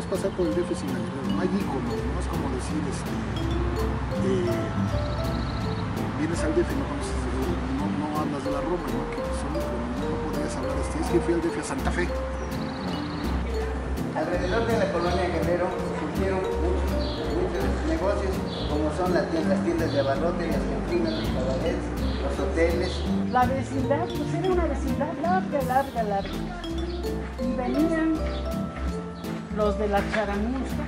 podrías pasar por el DF sin no hay íconos, no es como decir, este, eh, vienes al DF y no conoces, no, no andas de la Roma, ¿no? que son, no podrías hablar, este, es que fui al DF a Santa Fe. Alrededor de la colonia Guerrero surgieron muchos, muchos negocios, como son las tiendas, las tiendas de abarrote, las cantinas, los cabarets, los hoteles. La vecindad, pues era una vecindad larga, larga, larga. Y venían los de las charamuscas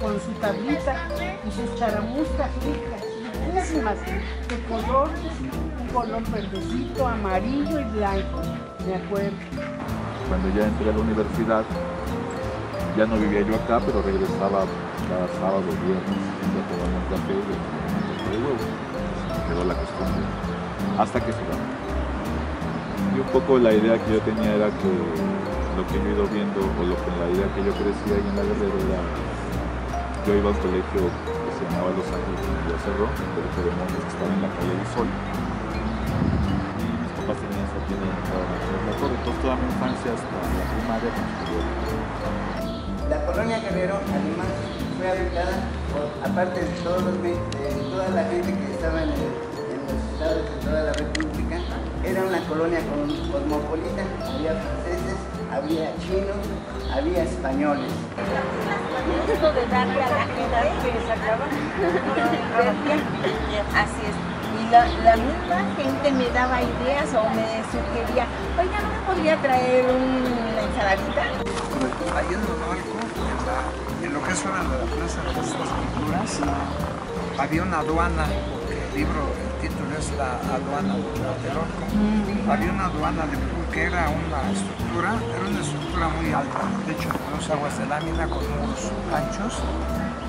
con su tablita y sus charamuscas ricas, riquísimas, de color, un color verdecito, amarillo y blanco, me acuerdo. Cuando ya entré a la universidad, ya no vivía yo acá, pero regresaba cada sábado, viernes, a tomar un café de, de huevo. Me quedó la costumbre, hasta que se va. Y un poco la idea que yo tenía era que lo que yo he ido viendo, o lo que la idea que yo crecía ahí en la Guerrero era, yo iba a un colegio que se llamaba Los Ángeles de Cerro, el colegio de monjes estaba en la calle del Sol. Y mis papás tenían esa tienda en la torre, entonces toda mi infancia hasta la primaria La colonia Guerrero, además, fue habitada por, aparte de, todos los, de toda la gente que estaba en, el, en de toda la República, era una colonia cosmopolita, había había chinos, había españoles. Esto de darle a la gente que sacaba, así es. Y la, la, misma gente me daba ideas o me sugería, oiga, ¿no me podría traer una ensaladita? Ahí en Monarco, en, lo que es ahora la Plaza de las Culturas, había una aduana, porque el libro, el título es la aduana de Tlatelolco. Había una aduana de era una estructura, era una estructura muy alta, de hecho con dos aguas de lámina con muros anchos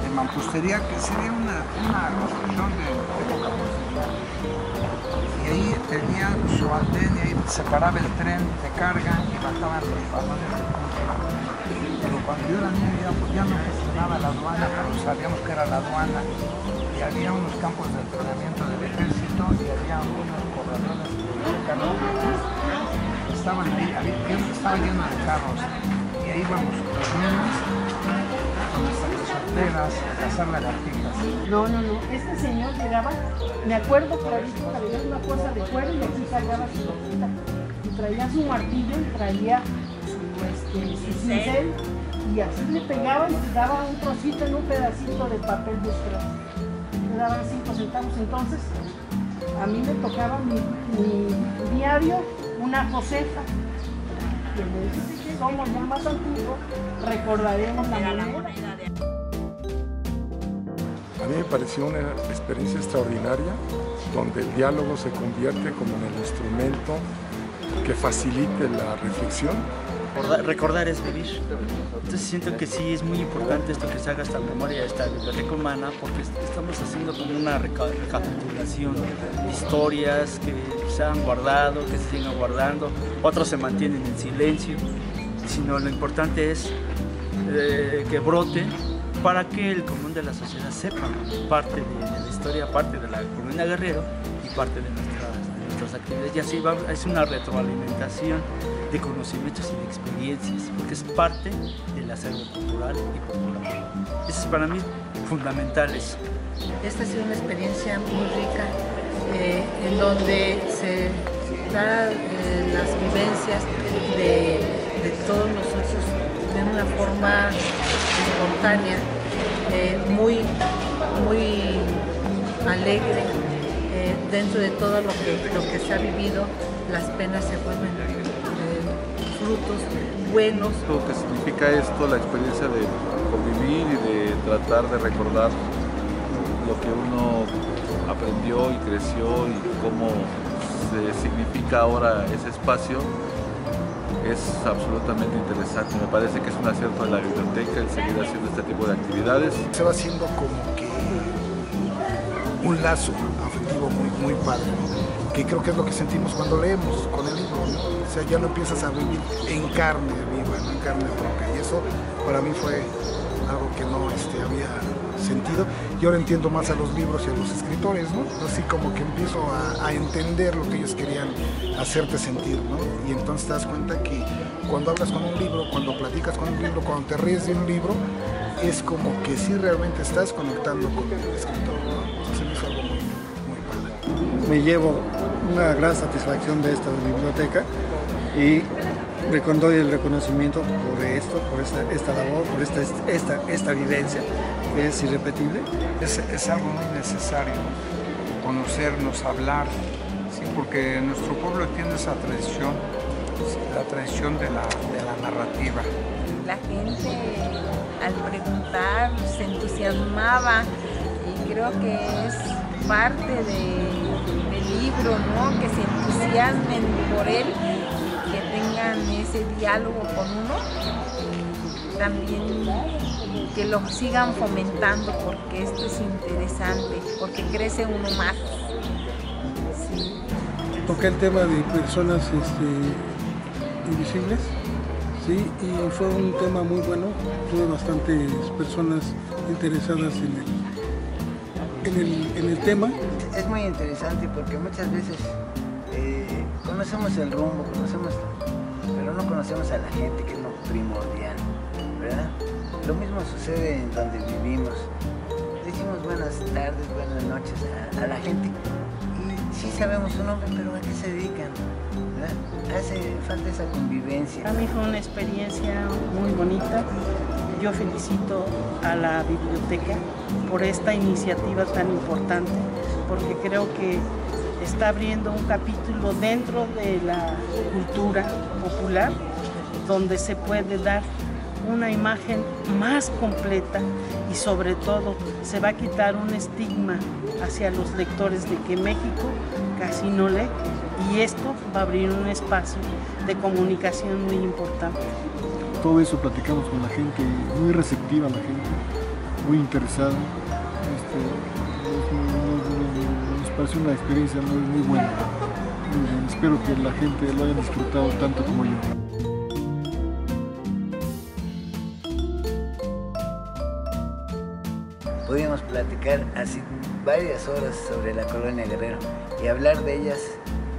de mampustería que sería una, una construcción de época posterior. Y ahí tenía su andén y ahí separaba el tren de carga y bajaban los vagones. Del Pero cuando yo era niño ya, pues ya no funcionaba la aduana, pero sabíamos que era la aduana. Y había unos campos de entrenamiento del ejército y había unos corredores de carros estaban ahí, había, estaba lleno de carros y ahí íbamos los niños con nuestras solteras a cazar lagartijas. No, no, no, este señor llegaba, me acuerdo clarito, traía una cosa de cuero y aquí cargaba su hojita. Y traía su martillo y traía su, este, cincel y así le pegaba y le daba un trocito en un pedacito de papel de strass. Le daban cinco centavos. Entonces, a mí me tocaba mi, mi diario una Josefa. Que somos ya más antiguos, recordaremos la moneda. A mí me pareció una experiencia extraordinaria, donde el diálogo se convierte como en el instrumento que facilite la reflexión. Recordar, es vivir. Entonces siento que sí es muy importante esto que se haga esta memoria, esta biblioteca humana, porque estamos haciendo como una recapitulación de historias que se han guardado, que se siguen guardando, otros se mantienen en silencio, sino lo importante es eh, que brote para que el común de la sociedad sepa parte de, de, la historia, parte de la comunidad guerrero y parte de nuestras, de actividades. Y así va, es una retroalimentación de conocimientos y de experiencias, porque es parte del acervo cultural y popular. Eso es para mí fundamental. Eso. Esta ha sido una experiencia muy rica, eh, en donde se da eh, las vivencias de, de, todos nosotros de una forma espontánea, eh, muy, muy alegre, dentro de todo lo que, lo que se ha vivido, las penas se vuelven frutos buenos. Lo que significa esto, la experiencia de convivir y de tratar de recordar lo que uno aprendió y creció y cómo se significa ahora ese espacio es absolutamente interesante. Me parece que es un acierto de la biblioteca el seguir haciendo este tipo de actividades. Se va haciendo como que un lazo afectivo muy, muy padre, que creo que es lo que sentimos cuando leemos con el libro. ¿no? O sea, ya lo empiezas a vivir en carne viva, en carne propia. Y eso para mí fue algo que no este, había sentido y ahora entiendo más a los libros y a los escritores, ¿no? Así como que empiezo a, entender lo que ellos querían hacerte sentir, ¿no? Y entonces te das cuenta que cuando hablas con un libro, cuando platicas con un libro, cuando te ríes de un libro, es como que sí realmente estás conectando con el escritor, me llevo una gran satisfacción de esta biblioteca y le condoy el reconocimiento por esto, por esta, esta labor, por esta, esta, esta vivencia que es irrepetible. Es, es algo muy necesario conocernos, hablar, ¿sí? porque nuestro pueblo tiene esa tradición, la tradición de la, de la narrativa. La gente al preguntar se entusiasmaba y creo que es parte de- del libro, ¿no? Que se entusiasmen por él, que tengan ese diálogo con uno. También que lo sigan fomentando porque esto es interesante, porque crece uno más. Toqué el tema de personas este, invisibles, sí, y fue un tema muy bueno. Tuve bastantes personas interesadas en el, en el, en el tema. Es muy interesante porque muchas veces eh, conocemos el rumbo, conocemos, pero no conocemos a la gente, que es lo primordial, ¿verdad? Lo mismo sucede en donde vivimos. Decimos buenas tardes, buenas noches a, a la gente y sí sabemos su nombre, pero ¿a qué se dedican? ¿verdad? Hace falta esa convivencia. Para mí fue una experiencia muy bonita. Yo felicito a la biblioteca por esta iniciativa tan importante, porque creo que está abriendo un capítulo dentro de la cultura popular donde se puede dar una imagen más completa y sobre todo se va a quitar un estigma hacia los lectores de que México casi no lee y esto va a abrir un espacio de comunicación muy importante. Todo eso platicamos con la gente, muy receptiva la gente, muy interesada. Este, nos, pareció una experiencia muy, muy buena. Espero que la gente lo haya disfrutado tanto como yo. Pudimos platicar así varias horas sobre la colonia Guerrero y hablar de ellas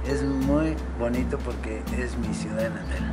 es muy bonito porque es mi ciudad natal.